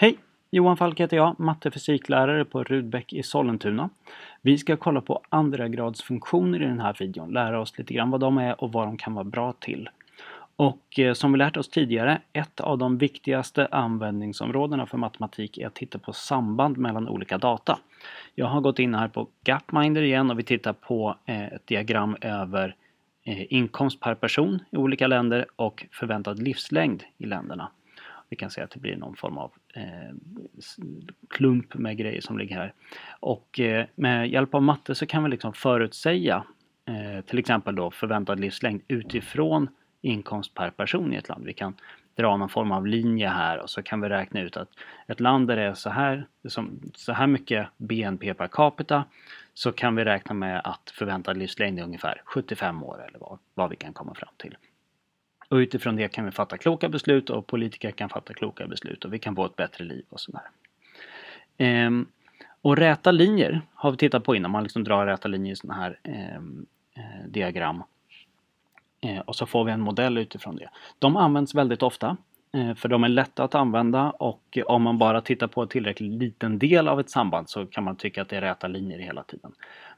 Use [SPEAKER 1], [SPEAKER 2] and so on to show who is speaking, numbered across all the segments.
[SPEAKER 1] Hej! Johan Falk heter jag, matte fysiklärare på Rudbeck i Sollentuna. Vi ska kolla på andra gradsfunktioner i den här videon, lära oss lite grann vad de är och vad de kan vara bra till. Och eh, som vi lärt oss tidigare, ett av de viktigaste användningsområdena för matematik är att titta på samband mellan olika data. Jag har gått in här på Gapminder igen och vi tittar på eh, ett diagram över eh, inkomst per person i olika länder och förväntad livslängd i länderna. Vi kan se att det blir någon form av eh, klump med grejer som ligger här. Och eh, med hjälp av matte så kan vi liksom förutsäga eh, till exempel då förväntad livslängd utifrån inkomst per person i ett land. Vi kan dra någon form av linje här och så kan vi räkna ut att ett land där det är så här, så här mycket BNP per capita så kan vi räkna med att förväntad livslängd är ungefär 75 år eller vad, vad vi kan komma fram till. Och utifrån det kan vi fatta kloka beslut och politiker kan fatta kloka beslut och vi kan få ett bättre liv och sådär. Ehm, och räta linjer har vi tittat på innan, man liksom drar räta linjer i sådana här ehm, eh, diagram. Ehm, och så får vi en modell utifrån det. De används väldigt ofta eh, för de är lätta att använda och om man bara tittar på en tillräckligt liten del av ett samband så kan man tycka att det är räta linjer hela tiden.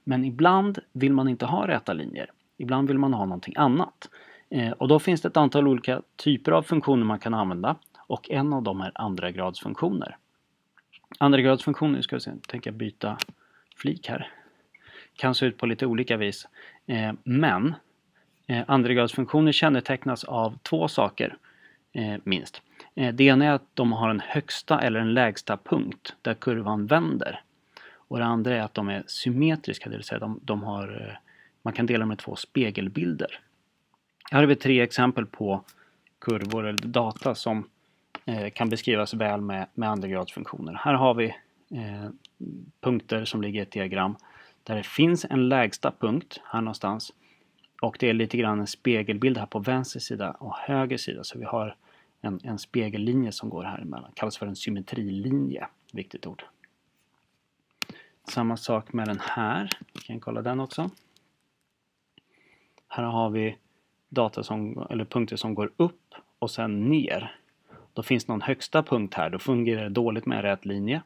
[SPEAKER 1] Men ibland vill man inte ha räta linjer. Ibland vill man ha någonting annat. Eh, och då finns det ett antal olika typer av funktioner man kan använda och en av dem är andra gradsfunktioner. Andra gradsfunktioner, nu ska vi se, tänker byta flik här. Kan se ut på lite olika vis. Eh, men eh, andragradsfunktioner andra gradsfunktioner kännetecknas av två saker minst. Det ena är att de har en högsta eller en lägsta punkt där kurvan vänder. Och det andra är att de är symmetriska, det vill säga de, de har, man kan dela dem i två spegelbilder. Här har vi tre exempel på kurvor eller data som eh, kan beskrivas väl med, med andragradsfunktioner. Här har vi eh, punkter som ligger i ett diagram där det finns en lägsta punkt här någonstans och det är lite grann en spegelbild här på vänster sida och höger sida så vi har en, en spegellinje som går här emellan. kallas för en symmetrilinje, viktigt ord. Samma sak med den här, vi kan kolla den också. Här har vi data som, eller punkter som går upp och sen ner. Då finns någon högsta punkt här, då fungerar det dåligt med rätt linje.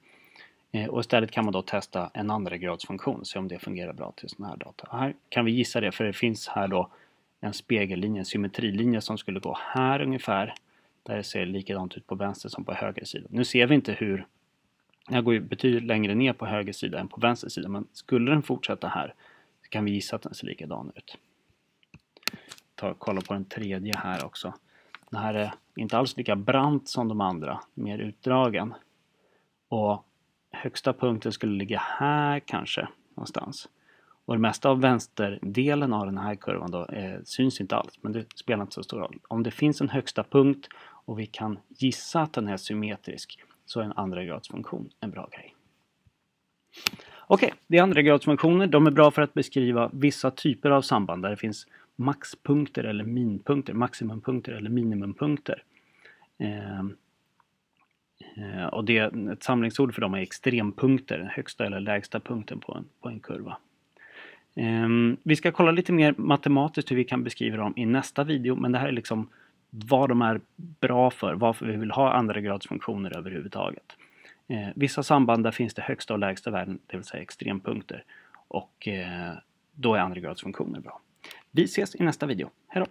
[SPEAKER 1] Eh, och istället kan man då testa en andra gradsfunktion, se om det fungerar bra till sådana här data. Här kan vi gissa det, för det finns här då en spegellinje, en symmetrilinje som skulle gå här ungefär. Där det ser likadant ut på vänster som på höger sida. Nu ser vi inte hur jag går ju betydligt längre ner på höger sida än på vänster sida, men skulle den fortsätta här så kan vi gissa att den ser likadan ut ta, kolla på den tredje här också. Den här är inte alls lika brant som de andra, mer utdragen. Och högsta punkten skulle ligga här kanske någonstans. Och det mesta av vänsterdelen av den här kurvan då eh, syns inte alls, men det spelar inte så stor roll. Om det finns en högsta punkt och vi kan gissa att den är symmetrisk så är en andra gradsfunktion en bra grej. Okej, okay, det är andra gradsfunktioner. De är bra för att beskriva vissa typer av samband där det finns maxpunkter eller minpunkter, maximumpunkter eller minimumpunkter. Eh, eh, och det, ett samlingsord för dem är extrempunkter, den högsta eller lägsta punkten på en, på en kurva. Eh, vi ska kolla lite mer matematiskt hur vi kan beskriva dem i nästa video, men det här är liksom vad de är bra för, varför vi vill ha andra gradsfunktioner överhuvudtaget. Eh, vissa samband där finns det högsta och lägsta värden, det vill säga extrempunkter. Och eh, då är andregradsfunktioner bra. Vi ses i nästa video. Hejdå!